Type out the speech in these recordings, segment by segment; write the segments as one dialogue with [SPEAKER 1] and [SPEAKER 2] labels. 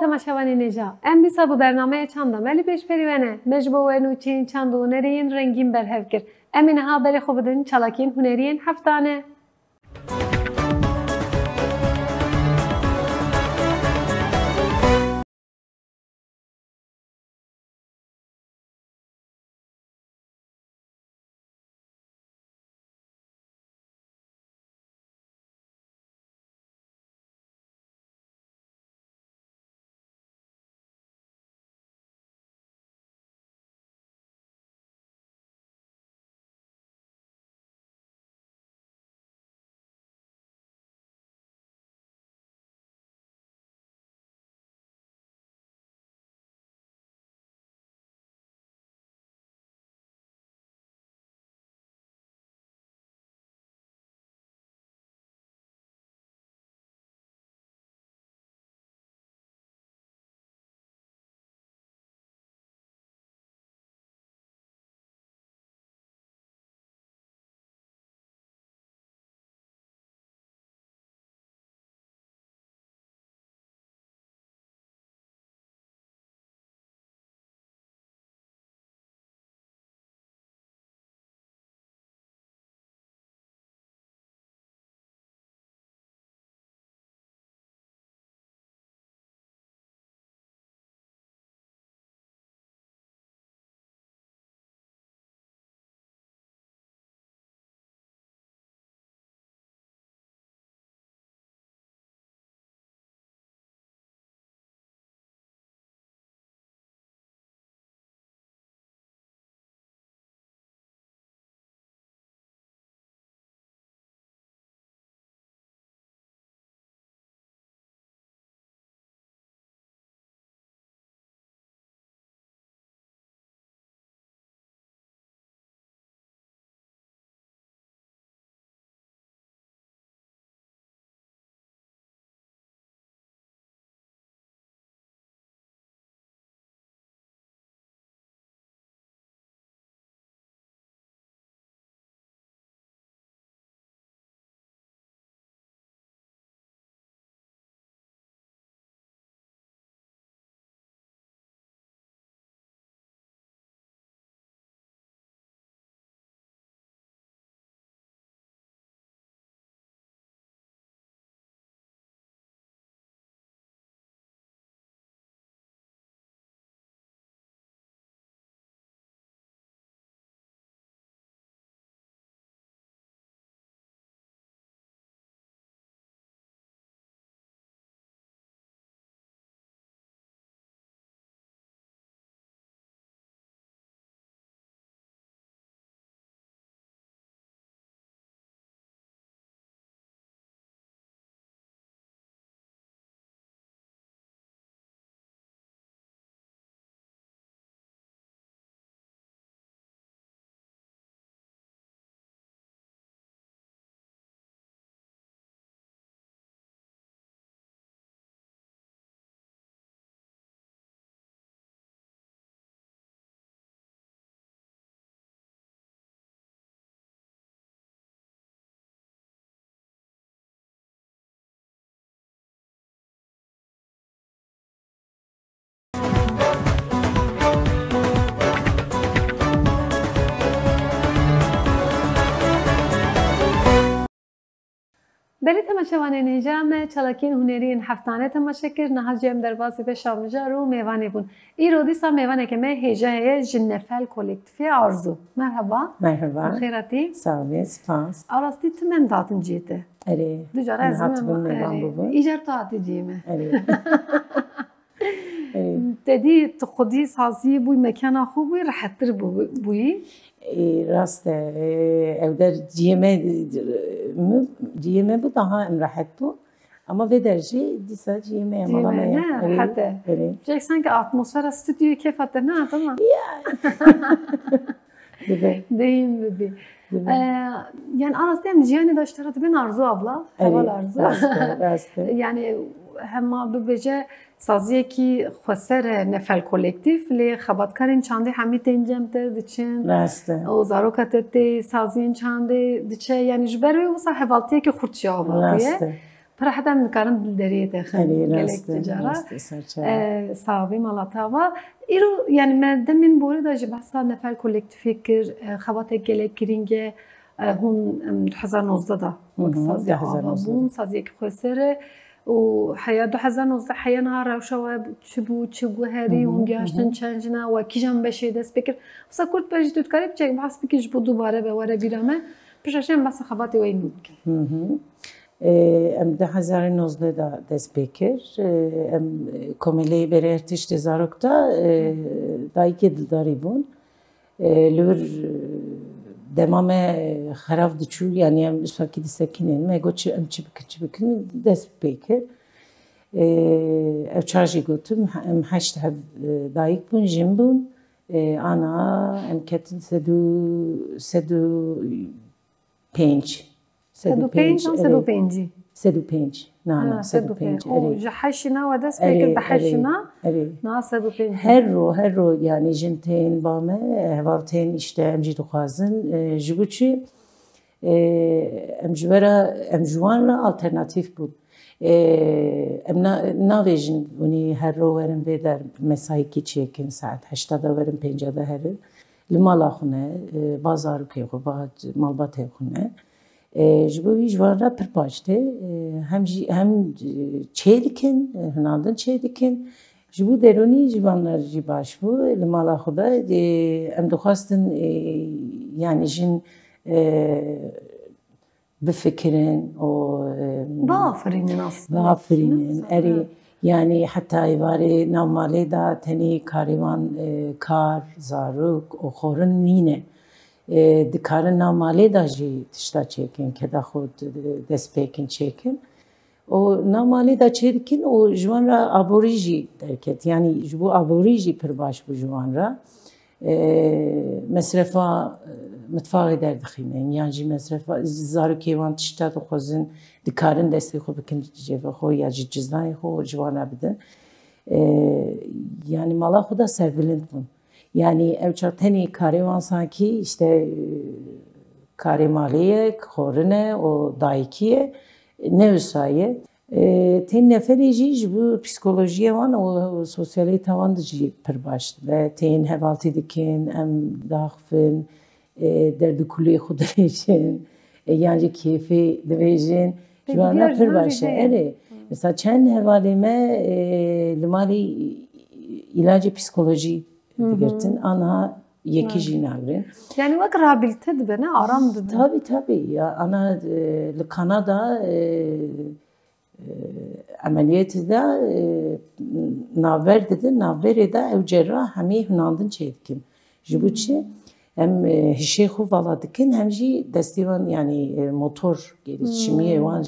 [SPEAKER 1] مرحبا تماشاوانی نجا ام دیسا بو برنامه چندم ولی پیش پریوانه مجبو و نوچین چند و هنرین رنگین برهف کر امین ها بری خوب بدن چلاکین هنرین هفتانه. بری تماشاوان نجام چلاکین هنری این هفتانه تماشا کرد نه جیم در بازی به شامجا رو میوانی بون ای رو دیسا میوانه که من هجای جنفل کلکتیفی آرزو مرحبا
[SPEAKER 2] مرحبا
[SPEAKER 1] خیراتی
[SPEAKER 2] ساوی سپاس
[SPEAKER 1] آراستی تو من داتن جیته
[SPEAKER 2] اره
[SPEAKER 1] دوجاره
[SPEAKER 2] من
[SPEAKER 1] از
[SPEAKER 2] هاتبون
[SPEAKER 1] من
[SPEAKER 2] میوان ببون
[SPEAKER 1] ایجار تو هاتی جیمه
[SPEAKER 2] اره اره
[SPEAKER 1] دیدی تو خودی سازی بوی مکان خوب بوی راحتتر بو- بوی
[SPEAKER 2] ای راسته او در جیمه جیمه بود daha امرحت بود ama ve derece disa cime
[SPEAKER 1] جیمه
[SPEAKER 2] mala
[SPEAKER 1] نه
[SPEAKER 2] اره
[SPEAKER 1] راحته
[SPEAKER 2] اره
[SPEAKER 1] جاك sanki atmosfer استودیوی کفت نه tamam
[SPEAKER 2] dibe
[SPEAKER 1] deyim bebi
[SPEAKER 2] dibe
[SPEAKER 1] yani arası hem jiyani داشته رو بین arzu abla heval
[SPEAKER 2] اره
[SPEAKER 1] arzu
[SPEAKER 2] راسته راسته
[SPEAKER 1] yani هما ببجه سازیه سازیەکی خۆسەرە نەفەل کۆلکتیف لێ خەباتکارین چاندی هەمی تنجەم تێ دچین ئەو زارۆکە تێ سازیین چاندێ دچە. یانیش بەروی وسا هەواڵتیەکی
[SPEAKER 2] پر
[SPEAKER 1] پرحدا
[SPEAKER 2] نکارن بلدەریە
[SPEAKER 1] تێخەنجارە ساوی مەڵاتاوە ایرو یعنی مدت من دا ji بەسا نفل کولکتیفی کر خەواتە gelek گرنگە هون 2009
[SPEAKER 2] da
[SPEAKER 1] سازی که خسیره وحياة حزن وزا حياة نهار
[SPEAKER 2] وشوا
[SPEAKER 1] تشبو تشبو هذه ونجاشتن تشانجنا وكيجان بشي دس سبيكر بس كنت بجي تتكاري بشي بحس بكي جبو دوبارة بوارا بيرامه پیش عشان بس خباتی وين ممكن
[SPEAKER 2] ام ده هزار نوزده ده ده سبيكر ام كوميلي بره ارتش زاروك ده که دلداری بون. لور دمام خراب دچو یعنی ام ساکی دسکنین مگو چی ام چی بکن چی بکن دست بکر ev çarjı gotum em heşt hev dayık bun jim bun ana em ketin sedu sedu penç
[SPEAKER 1] سدو پنج هم سدو پنجی
[SPEAKER 2] sedu penç
[SPEAKER 1] نه و
[SPEAKER 2] هر رو هر رو یعنی جنتین با ما هوارتين اشته امجي تو خازن جبوچي امجورا امجوان را آلترناتیف بود. ام ناویجن اونی هر رو ورم بیدر مسایی که چیه کن ساعت هشتا دا ورم پینجا دا هر. لما لاخونه بازارو که خوبا خونه. Ee, ji bo wî ji wan re pir baş de. Ee, hem jî hem e, çê dikin e, hinandin çê dikin. Ji bo deronî civanlar jî baş bû li mala xwe ee, de em dixwastin e, yani jin bifikirin o
[SPEAKER 1] biafirînin aslında.
[SPEAKER 2] biafirînin erê yani heta êvarê nav malê da tenê karêvan kar zarok û xwarin mîne e, dikarin normalde da jî tişta çekin ke da xud destpêkin çekin. O normalde da çekin o jwan ra aborî jî derket. Yani ji bo aborî jî pir baş bu jwan ra. E, mesrefa mutfağı derdixînin. Yan jî mesrefa zarokê wan tişta dixwazin dikarin destê xwe bikin cêvê xwe ya ji wan re bidin. Yani mala xwe yani ev çar tenê karê wan sankî işte karê malê ye xorin e û dayîkî ye ne wisa Tên neferê jî ji bo psîkolojiya wan û sosyalîta wan de jî pir baş ve tên hevaltî dikin em daxivin derdikulê xwe dibêjin yan jî kêfê dibêjin ji wan pir baş e erê mesela çend hevalê me li malê ilacê psîkolojî digirtin anha yekî jî nagirin
[SPEAKER 1] Yani vak rehabilite dibe ne aram dibe.
[SPEAKER 2] Tabii tabii. Ya ana e, Kanada e, e, ameliyatı da e, navber dedi. Navberê de ev cerrah hemî hunandin çêdikin ji bo çi hem e, hişê xwe vala dikin hem jî destê wan yani e, motor gelişimiyê wan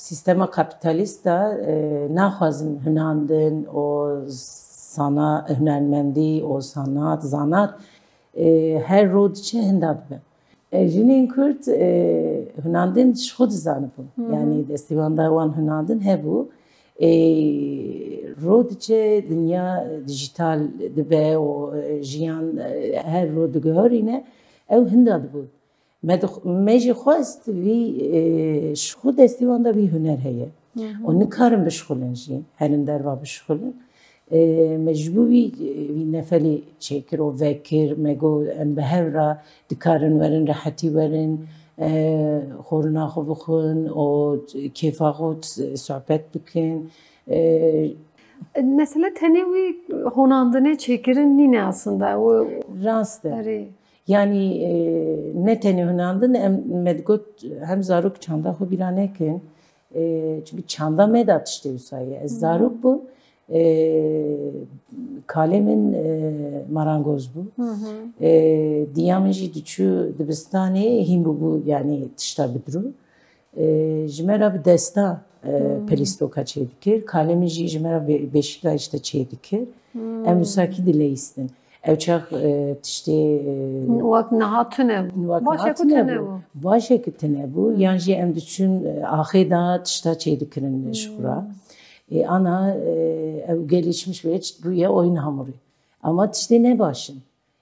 [SPEAKER 2] sistema kapitalist da e, naxwazin hunandin o sana hunermendî o sanat zanat e, her rod diçe hinda dibe E, jinên Kurd e, hunandin ji xwe dizanibûn yani destîvanda wan hunandin hebû e, rod diçe dinya dijital dibe e, jiyan her rod digihorîne ew hinda dibû me jî xwest vî ji xwe destî wan de vî huner heye û nikarin bişxulin jî herin derva bişxulin me ji bo wî vî nefelê çêkir û vekir me got em bi hev re dikarin werin rehetî werin xorina xwe bixwin û kêfa xwe sohbet bikin
[SPEAKER 1] Mesela tenê wî honandinê çêkirin nîne aslında. O
[SPEAKER 2] rast e e, ne tenê hunandin em me digot hem zarok çanda xwe bîra nekin e, çünkü çanda me da tiştê wisa ye ez zarok bû e, kalê min e, marangoz bû e, diya min jî diçû dibistanê hîn bûbû yani tişta bidrû e, ji me re bi desta e, pelîstoka çê dikir kalê min jî ji me re beşika işte çê dikir em wisa dileyîstin. ew çax tiştê
[SPEAKER 1] Wak niha tune bû. Başa ku tune bû.
[SPEAKER 2] Başekî tune bû yan jî em diçûn axê da tişta çê dikirin ji xwe re ana ew gelişmiş ve bûye oyun hamurî ama tiştê ne başin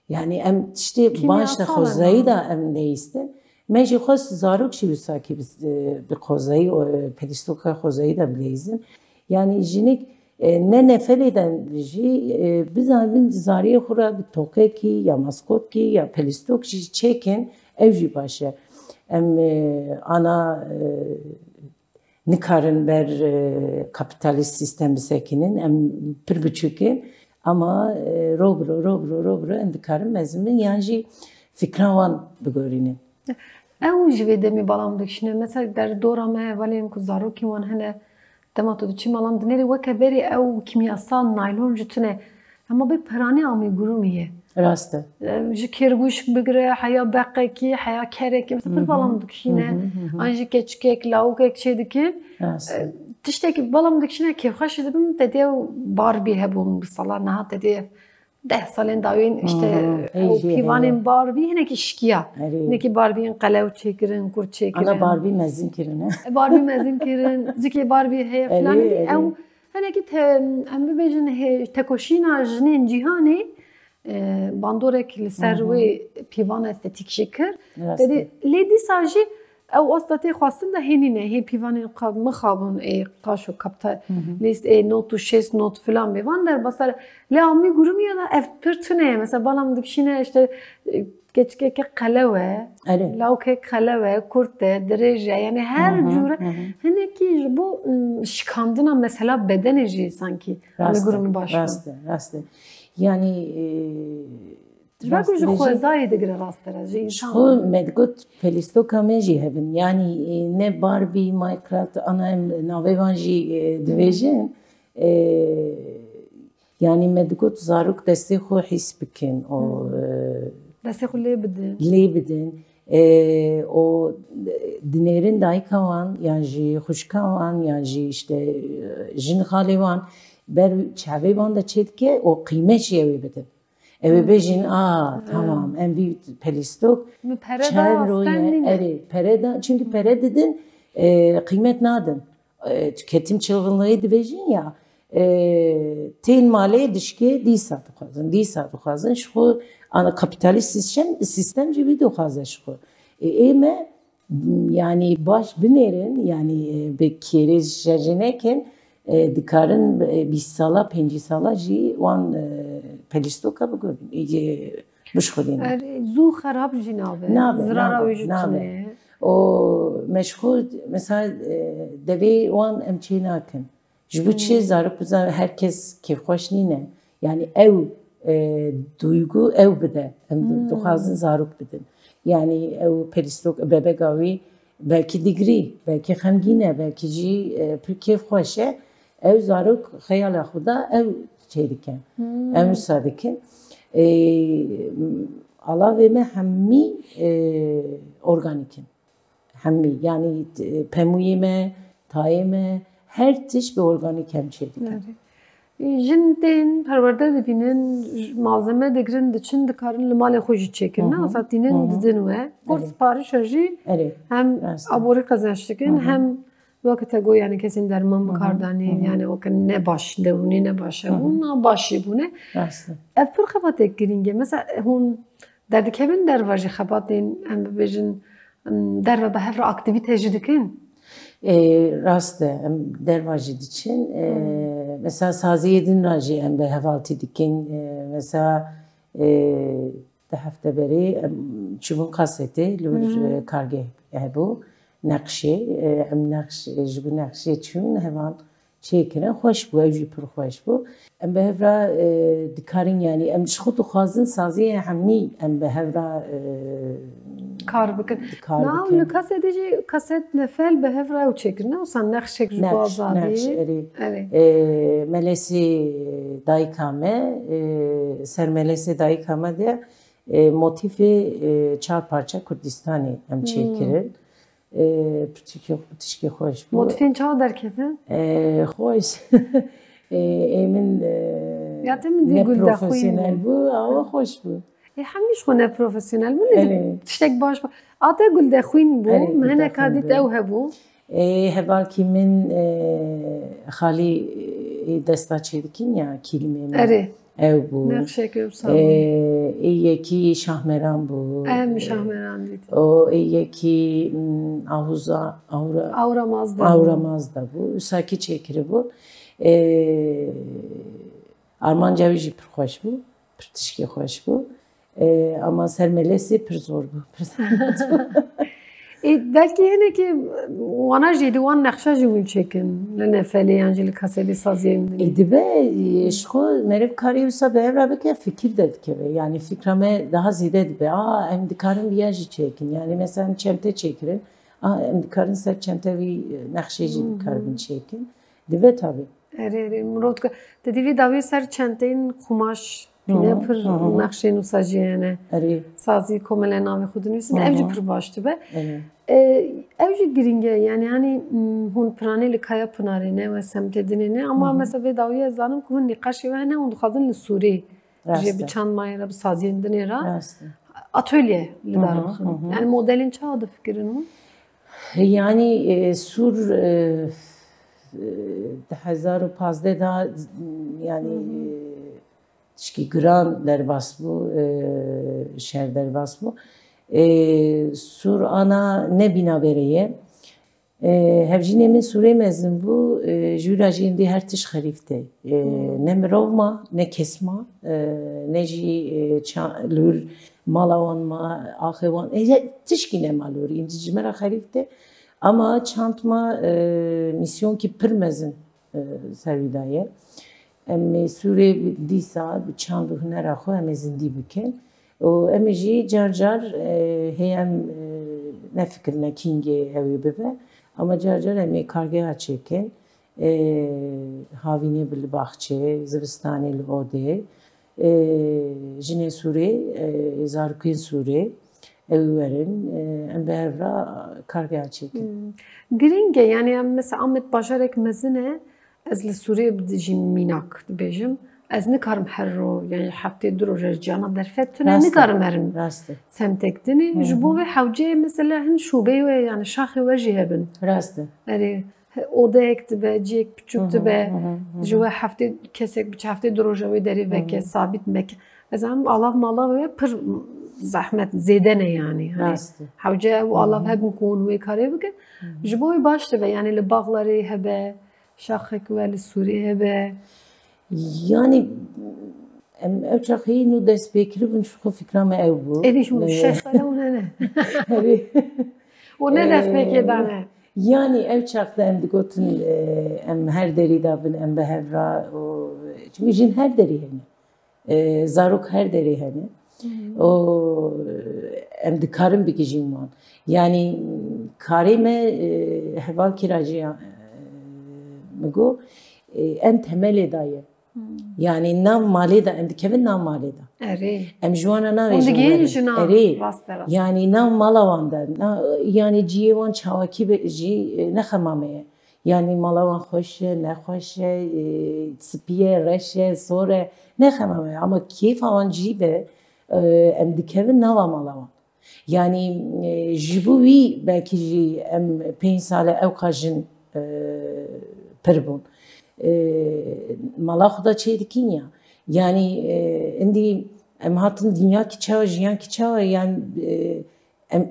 [SPEAKER 2] yani em tiştê baş da
[SPEAKER 1] Kimyasal
[SPEAKER 2] xwezayî da em lêistin me jî xwest zarok jî wisa ki biz e, bi xwezayî û pelîstoka xwezayî da bilêzin yani jinik e, ne nefelêden jî e, bizanibin zariyê xwe re bi tokekî ya maskotkî ya pelîstok jî çêkin ew jî baş e em e, ana e, nikarin ber e, kapitalist sistem bisekinin em pir biçûkin ama e, robro robro robro em dikarin mezimin yan jî fikran wan bigorînin.
[SPEAKER 1] ew ji vê balam dikişine mesela der dora me hevalên ku zarokên wan hene weke berê ew kimyasal naylon ji tune ama bê peranî amî gurûmiye
[SPEAKER 2] Rast e.
[SPEAKER 1] ji kêrgûş bigire heya beqekî heya kerekî mesela pir balam dikişîne an ji keçikek lawkek çê dikin
[SPEAKER 2] Rast e.
[SPEAKER 1] tiştekî balam dikişine kêfxweş dibim tedê ew barbî hebûn bi sala niha tedê deh salên dawên işte
[SPEAKER 2] Ey
[SPEAKER 1] ew
[SPEAKER 2] jî
[SPEAKER 1] pîvanên barbî hinekî şikiya
[SPEAKER 2] Erê.
[SPEAKER 1] hinekî barbîyên qelew çêkirin kur çêkirin
[SPEAKER 2] Ana Barbie mezin kirine.
[SPEAKER 1] barbî mezin kirin zikê barbî heye
[SPEAKER 2] Erê,
[SPEAKER 1] filan
[SPEAKER 2] erê.
[SPEAKER 1] ew hinekî te em bibêjin hê- tekoşîna jinên cîhanê e, bandorek li ser wê pîvan estetik jî kir
[SPEAKER 2] Rast
[SPEAKER 1] Dedî tê xwastin de hênîne hê pîvanên qab mixabin ê qaş û kapta lîst ê not û şêst not filan bê van derbasar lê amî gurûmiya da ev pir tune ye mesela balam dikişîne işte e, keçikeke qelew e
[SPEAKER 2] Erê.
[SPEAKER 1] lawkek qelew e kurt e dirêj e yani her cure hinekî ji bo ım, şikandina mesela bedenê jî sankî amî
[SPEAKER 2] Rast e.
[SPEAKER 1] gurûmî baş bû.
[SPEAKER 2] Rast e. Rast e. Yani e,
[SPEAKER 1] Vek ji
[SPEAKER 2] rastbêjî-
[SPEAKER 1] xwezayê digire ji însan.
[SPEAKER 2] Xwe medgot pelîstoka me jî hebin. Yani e, ne Barbie, Minecraft ana em navê wan jî e, dibêjin. E, yani medgot zarok destê xwe hîs bikin e,
[SPEAKER 1] Destê xwe lê bidin.
[SPEAKER 2] lê bidin. Û dinêrin dayika wan yan jî xuşka wan yan jî işte jin xalê wan ber çavê wan de çê dike û qîmet jî ew bidin. Ê bêjin a tamam em vî pelîstok
[SPEAKER 1] Mi pere
[SPEAKER 2] Çer
[SPEAKER 1] da
[SPEAKER 2] roye,
[SPEAKER 1] astendîne.
[SPEAKER 2] eri, pere da, çünkü pere dedin e, kıymet nadın. E, tüketim çılgınlığı dibêjin ya. E, têl malê dişkê dîsa dixwazin, dîsa dixwazin ji xwe ana kapitalist sistem sistem vî dixwaze ji xwe. E, ême yani baş binêrin yani e, bi kêrê jejinekin e, dikarin e, bîst sala, pêncî sala jî wan
[SPEAKER 1] xerab jî nabe.
[SPEAKER 2] Nabe,
[SPEAKER 1] Zirara
[SPEAKER 2] nabe,
[SPEAKER 1] wê jî
[SPEAKER 2] nabe.
[SPEAKER 1] tune.
[SPEAKER 2] O meşhur mesela e, devê wan em çê nakin. Ji bo çi zarok bizan herkes kêfxweş nîne. Yani ew e, duygu ew bide. Em dixwazin zarok bidin. Yani ew pelîstok bebeka wî belkî digrî, belkî xemgîn belkî jî e, pir kêfxweş e. Ew zarok xeyala xwe da me hemî e, organikin. Hemî yani e, pemûyê me, tayê me her tiş bir organik hem çê dikin.
[SPEAKER 1] Jin tên perwerde dibînin malzeme digirin diçin dikarin li malê xwe jî çêkirin. Asatînin didin we. Gor siparişa jî hem
[SPEAKER 2] Rast.
[SPEAKER 1] aborî qezeş dikin hem Vakit go yani kesin derman bikardanîn yani o ne baş dewrî ne baş? E hûn na başî bûne
[SPEAKER 2] Rast e.
[SPEAKER 1] ev pir xebatek giring e mesela hûn derdikevin derva jî xebatên em bibêjin derve bi hev re aktivîte jî dikin.
[SPEAKER 2] E, rast e. Em derva jî diçin. E, mesela saziyê din ra jî em bi hevaltî dikin. E, mesela e, di hefte berê em çûbûn kasetê li wir e, neqş ji bo neqşê çûn hevan çêkirin xweş bû ew jî pir xweş bû. Em bi hev re e, dikarin yani em ji xwe dixwazin saziyê hemî em bi hev re e,
[SPEAKER 1] kar bikin. li kasetê jî kaset nefel bi hev re ew çêkirin ne san ji bo
[SPEAKER 2] Neqş,
[SPEAKER 1] azadî
[SPEAKER 2] neqş, erê.
[SPEAKER 1] Evet.
[SPEAKER 2] Melesi dayika me, e, ser melesi dayika me de e, motifi çar parça Kurdistanê em çêkirin. E, Pirtîkê tişkî xweş bû.
[SPEAKER 1] Motifên çawa derketin
[SPEAKER 2] E, xweş. E, Emin e,
[SPEAKER 1] Ya te min dî
[SPEAKER 2] ne
[SPEAKER 1] gul
[SPEAKER 2] profesyonel
[SPEAKER 1] dexwînin.
[SPEAKER 2] bû, awa xweş bû.
[SPEAKER 1] E hemî ji xwe ne profesyonel min
[SPEAKER 2] Evet.
[SPEAKER 1] tiştek baş bû Ate gul dexwîn bû
[SPEAKER 2] Evet,
[SPEAKER 1] min
[SPEAKER 2] bû. ev bû ê yekî şahmeran bû
[SPEAKER 1] Em şahmeran dît.
[SPEAKER 2] o ê yekî ahuza awra
[SPEAKER 1] Avramaz da.
[SPEAKER 2] Avramaz da bu. Sakî çêkiri bû. Ee, Armanca wî jî pir xweş bû, pir tişkî xweş bû. Ee, ama sermelesî pir zor bû. Pir bû.
[SPEAKER 1] Belki hene ki wana jî di wan jî wî çekin. Li nefelê yan jî li kasedê saziyê min
[SPEAKER 2] E dibe ji xwe meriv karî wisa bi hev re bike fikir de dikeve. Yani fikra me daha zêde dibe. Aa em dikarin viya jî çêkin. Yani mesela em çemte çêkirin. Aa em dikarin ser çemte wî nexşê jî dikarbin çêkin. Dibe tabii.
[SPEAKER 1] Erê erê mirov dike. Di divî dawî ser çenteyên xumaş pîne pir nexşên û sajiyene.
[SPEAKER 2] Erê.
[SPEAKER 1] Sazî komele navê xwe dinivîsin. Ev jî pir baş dibe.
[SPEAKER 2] Erê.
[SPEAKER 1] E, ev jî giring e yani hani mm, hûn piranê li kaya pinarê ne ve semtê dinê ne ama mesela vê dawî ez zanim ku hûn nîqaşê we hene hûn dixwazin li Sûrê
[SPEAKER 2] Rast
[SPEAKER 1] jê
[SPEAKER 2] e.
[SPEAKER 1] bi çandmayê re bi saziyên dinê re
[SPEAKER 2] Rast e.
[SPEAKER 1] atölye li darixin. Yani modelên çawa difikirin hûn?
[SPEAKER 2] Yani e, Sur e, e, ده هزار şkigiran derbas bu, e, şer derbas bu. E, sur ana ne bina bereye. E, hevcinemin sure mezin bu, e, jüra jindi her tiş harifte. E, hmm. ne mirovma, ne kesma, e, ne ji e, çalur, malavan ma, ahevan, e, tişkine malur, indi cimera harifte. Ama çantma e, misyon ki pırmezin e, servidaye. E, ê Sûrê dîsa bi çand û hunera xwe em ê zindî bikin. û em ê jî car car e, hê em e, nefikirine kîngê ew ê bibe. Ama car car em ê kargeha çêkin. E, havînê bi li baxçê, zivistanê li odê. Jinê Sûrê, zarokên Sûrê ew werin em bi hev re kargeha çêkin.
[SPEAKER 1] Giring e yani mesela Ahmet bajarek mezin e ez li Sûriyê bidijîm mînak dibêjim. Ez nikarim her ro yani heftê du roj ciyana derfet tune nikarim herim semtek dinê ji bo vê hewceyê mesela hin şûbeyê we yani şaxê we jî hebin.
[SPEAKER 2] Rast.
[SPEAKER 1] Erê odayek dibe, ciyek biçûk dibe. Ji we heftê kesek bi heftê du roja wê derê veke sabit mek. Ez em alav malav we pir zehmet zêde ne yani. Hani
[SPEAKER 2] Rast e.
[SPEAKER 1] Hewce û alav hebin ku hûn wê karê bikin. Ji bo wê baş dibe yani li baxlarê hebe,
[SPEAKER 2] Yani çaxî nû dest pêkiribin ji xwe fikra me ew bû.
[SPEAKER 1] Êdî şu şeş sale û ne ne.
[SPEAKER 2] Herî.
[SPEAKER 1] û ne dest pêkê dane.
[SPEAKER 2] Yani ev çaxda em digotin e, em her derî da bin em bi hev ra û çünkü jin her derî hene. E, Zarok her derî hene. û em dikarin bigijîn wan. Yani karê me e, heval kiraciya me got em temelê da ye. Yani nav malê da em dikevin nav malê da.
[SPEAKER 1] Erê.
[SPEAKER 2] Em ji wan re
[SPEAKER 1] Hûn
[SPEAKER 2] navêjin
[SPEAKER 1] digihîn
[SPEAKER 2] werin.
[SPEAKER 1] jina
[SPEAKER 2] Erê.
[SPEAKER 1] rast rast.
[SPEAKER 2] Yani nav mala wan de. na- Yani wan çawakî be jî e, nexemame ye. Yani mala wan xweş e, nexweş e, e, spî ye, reş e, sor e, nexemame ye. Cî be e, em dikevin nava mala wan. Yani e, ji bo wî belkî jî em pênc sale ew qajin e, pir bûn. E, mala xwe da çê dikin ya. Yani e, indî em hatin dinya ki çawa jiyan ki çawa yani e, em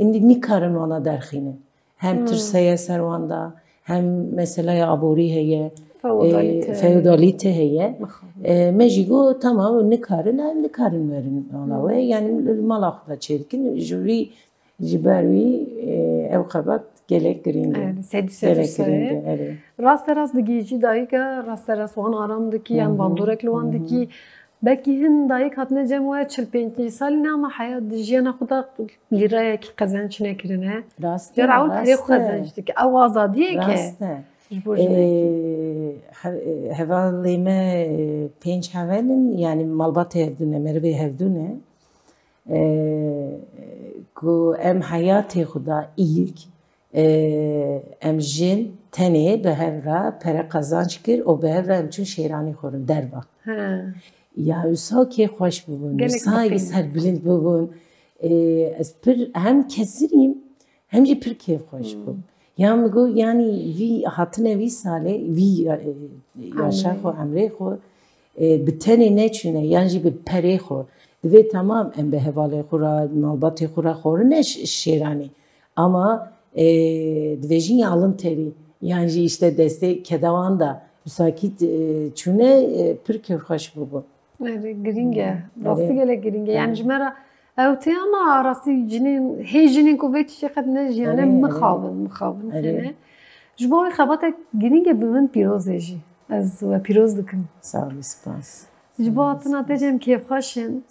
[SPEAKER 1] Rast rast digîjî dayîka rast rast wan aram dikî yan bandorek li wan dikî. Belkî hin dayîk hatine cem waya çil pêncî salî ne ama heya di jiyana xwe da lîrayekî qezenç nekirine.
[SPEAKER 2] Rast e,
[SPEAKER 1] Cer ew herê
[SPEAKER 2] rast
[SPEAKER 1] xwe
[SPEAKER 2] e.
[SPEAKER 1] qezenç dike. Ew azadiyek e.
[SPEAKER 2] Rast e. Pênc hevelin yani malbatê hevdûne merivê hevdûne e, ku em heyatê xwe da ilk e, em jin tenê bi hev re pere qezanç kir û bi hev re em çûn şêranî xwarin derva.
[SPEAKER 1] He.
[SPEAKER 2] Ya wîsakê xweş bibûn,
[SPEAKER 1] Gelek
[SPEAKER 2] wîsakê
[SPEAKER 1] bixîn.
[SPEAKER 2] serbilind bibûn. E, Ez pir hem kesirîm hem jî pir kêfxweş bûm. Ya min got yanî vî hatine vî salê vî e, yaşa xwe emrê xwe bi tenê neçûne yan jî bi perê xwe divê tamam em bi hevalê xwe re malbatê xwe re xwarin şêranî ama divê jî alın terî yan jî işte destê kedawan da sakît çûne pir kevxweş bûbû.
[SPEAKER 1] Giring e rastî gelek giring e yani ji me re ew tê ama rastî cinên hê jinên ku vê tiştê qet ne jiyane mixabin mixabin hene ji bo wê xebatek giring e bi min جبا اتنا تجم کیف خوشن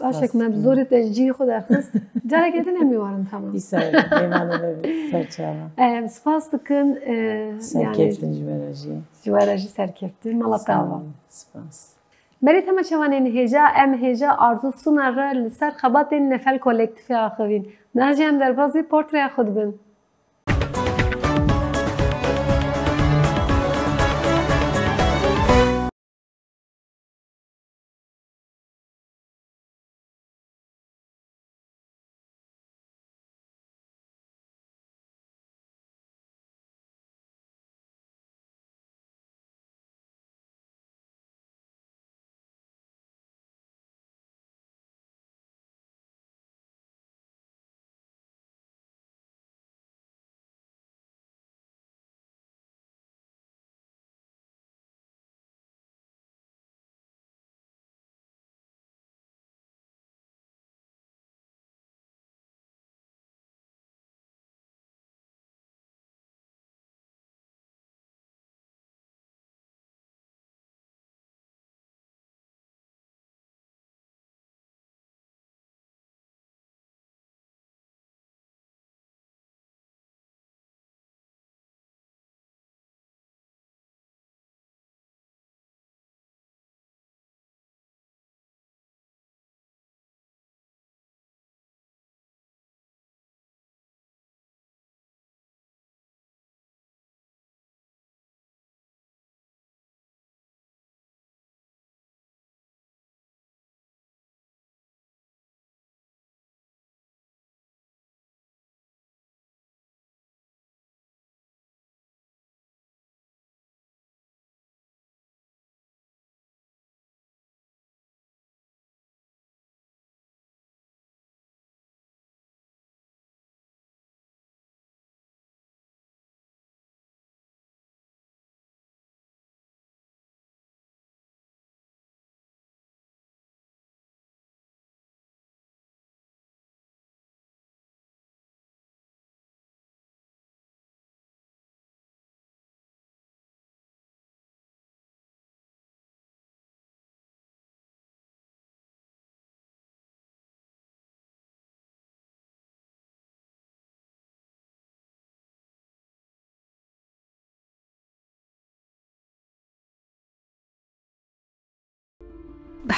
[SPEAKER 1] عاشق
[SPEAKER 2] مبزور تجی خود
[SPEAKER 1] اخس جرا
[SPEAKER 2] گدی نمیوارن تمام. دیسا ایمانو
[SPEAKER 1] بی سرچاوا ام سپاس دکن یعنی کیفتن
[SPEAKER 2] جوراجی
[SPEAKER 1] جوراجی
[SPEAKER 2] سر کیفتن
[SPEAKER 1] مالا تاوا سپاس. مری تما چوان این هجا ام هجا ارزو سونار لسر خبات نفل کلکتیو اخوین نازیم در بازی پورتری خود بن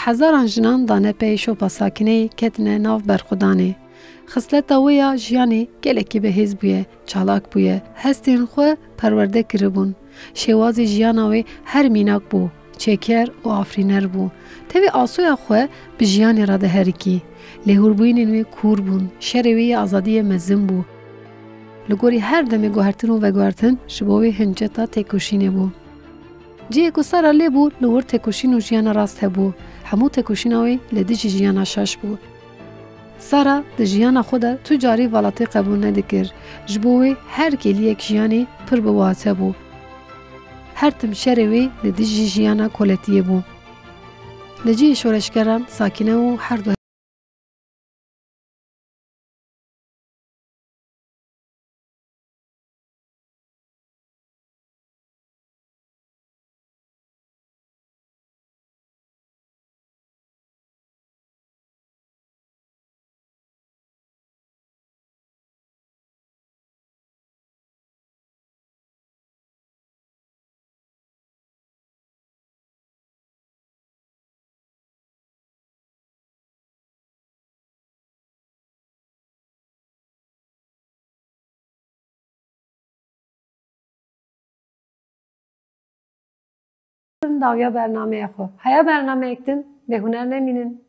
[SPEAKER 1] hezaran jinan danepeyê şopa sakineyê ketine nav berxwedanê. Xisleta wê ya jiyanê gelekî bihêz bûye, çalak bûye, hestên xwe perwerde kiribûn. Şêwazê jiyana wê her mînak bû, çêker û afrîner bû. Tevê asoya xwe bi jiyanê re diherikî. Lêhûrbûyînên wê kûr bûn, şerê wê yê azadiyê mezin bû. Li gorî her demê guhertin û veguhertin ji bo wê hinceta têkoşînê bû. جەیەک و سارا لێ بوو لەوەر تێکوشین و ژیانە ڕاست هەبوو هەموو تێکوشینەوەی لە دژی ژیانە شەش بوو. سارا دە ژیانە خۆدا تو جاری وڵاتی قەبوو نەدەکرد ji بۆ wê her kêliyek jiyanê pir bi wate bû. Her tim şerê wê li dijî jiyana koletiye bû. Li ciyê şoreşkeran sakine û her du dawiya bernameyê xwe. Heya bernameyek din bêhuner nemînin.